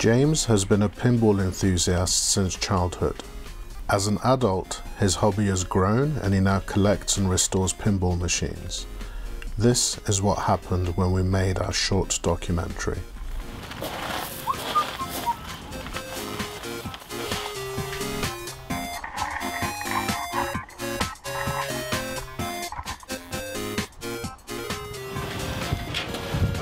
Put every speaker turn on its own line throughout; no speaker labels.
James has been a pinball enthusiast since childhood. As an adult, his hobby has grown and he now collects and restores pinball machines. This is what happened when we made our short documentary.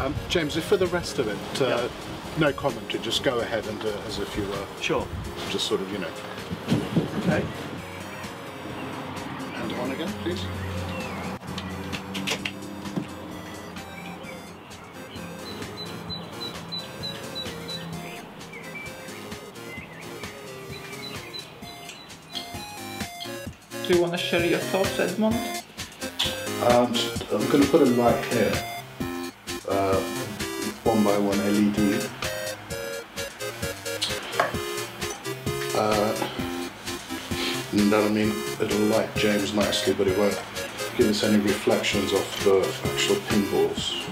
Um, James, if for the rest of it, uh, no commentary, just go ahead and do it as if you were
Sure.
just sort of, you know.
Okay.
And on again, please.
Do you want to share your thoughts, Edmond?
Um, I'm going to put a light here, uh, one by one LED. Uh, and that'll mean it'll light James nicely, but it won't give us any reflections off the actual pinballs.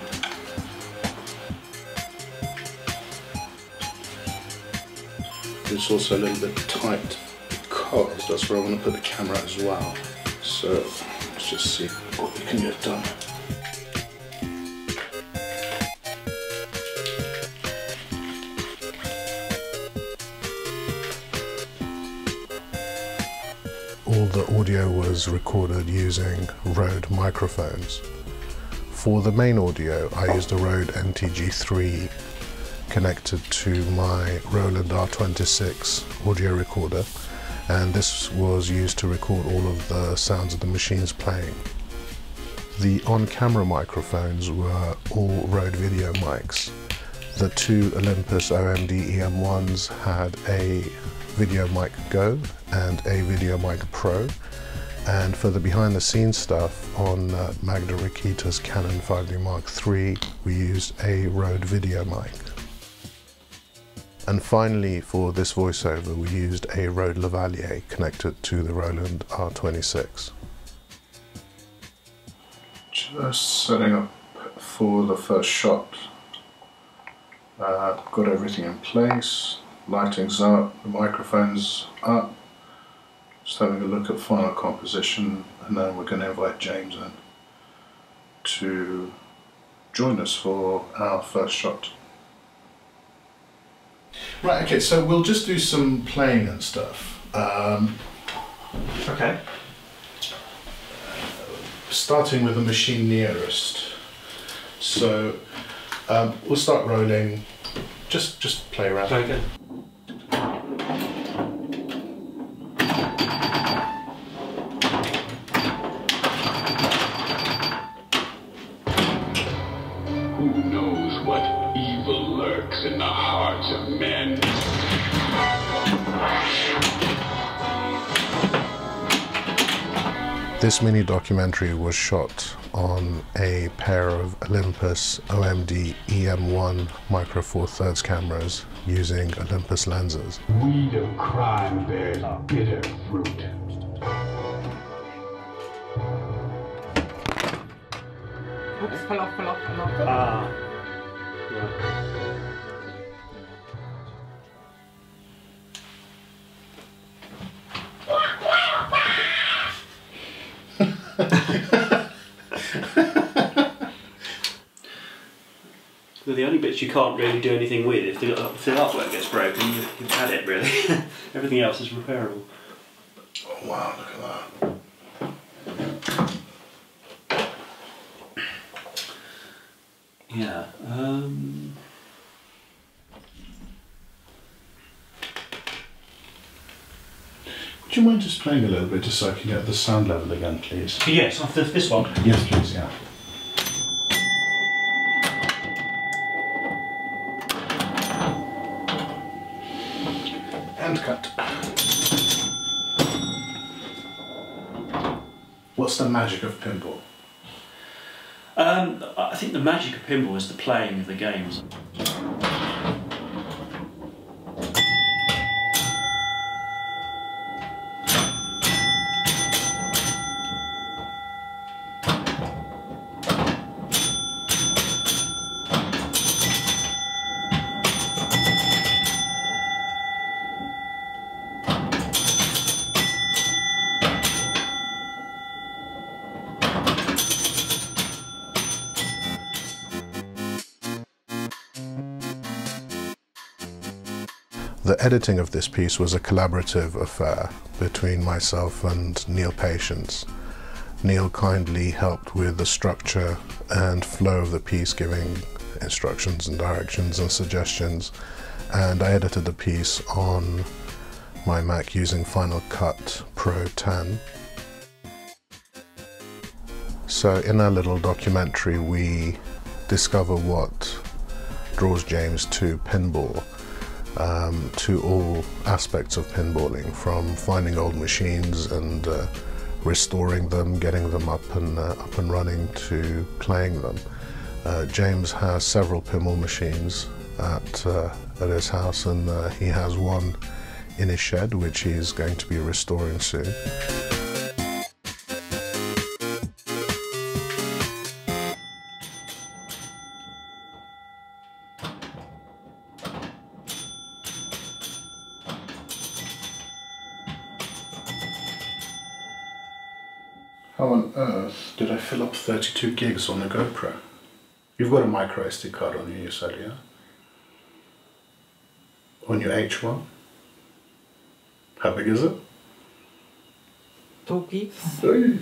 It's also a little bit tight because that's where I want to put the camera as well. So let's just see what we can get done. The audio was recorded using Rode microphones. For the main audio, I used a Rode NTG3 connected to my Roland R26 audio recorder and this was used to record all of the sounds of the machines playing. The on-camera microphones were all Rode video mics. The two Olympus OMD EM1s had a Video Mic Go and a Video Mic Pro and for the behind the scenes stuff on uh, Magda Rakita's Canon 5D Mark III we used a Rode Video Mic. And finally, for this voiceover, we used a Rode Lavalier connected to the Roland R26. Just setting up for the first shot. Uh, got everything in place, lighting's up, the microphone's up. Just having a look at final composition, and then we're going to invite James in to join us for our first shot. Right, okay, so we'll just do some playing and stuff. Um,
Okay.
starting with the machine nearest. So um, we'll start rolling. Just just play around.
Very
knows what evil lurks in the hearts of men?
This mini documentary was shot on a pair of Olympus OMD EM1 Micro Four Thirds cameras using Olympus lenses.
Weed of crime bears bitter fruit.
Oops, fell off, fell off, fell off.
Ah. They're the only bits you can't really do anything with. If the, if the artwork gets broken, you, you've had it really. Everything else is repairable.
Oh wow, look at
Yeah. Um,
Would you mind just playing a little bit just so I can get the sound level again, please?
yes, off this, this one.
Yes, please, yeah. And cut. What's the magic of pinball?
Um, I think the magic of pinball is the playing of the games.
The editing of this piece was a collaborative affair between myself and Neil Patience. Neil kindly helped with the structure and flow of the piece, giving instructions and directions and suggestions. And I edited the piece on my Mac using Final Cut Pro 10. So, in our little documentary, we discover what draws James to pinball, um, to all aspects of pinballing, from finding old machines and uh, restoring them, getting them up and uh, up and running, to playing them. Uh, James has several pinball machines at uh, at his house, and uh, he has one in his shed, which he's going to be restoring soon. How on earth did I fill up 32 gigs on the GoPro? You've got a micro SD card on you, you said, yeah? On your H1? How big is it?
Two gigs.
Hey.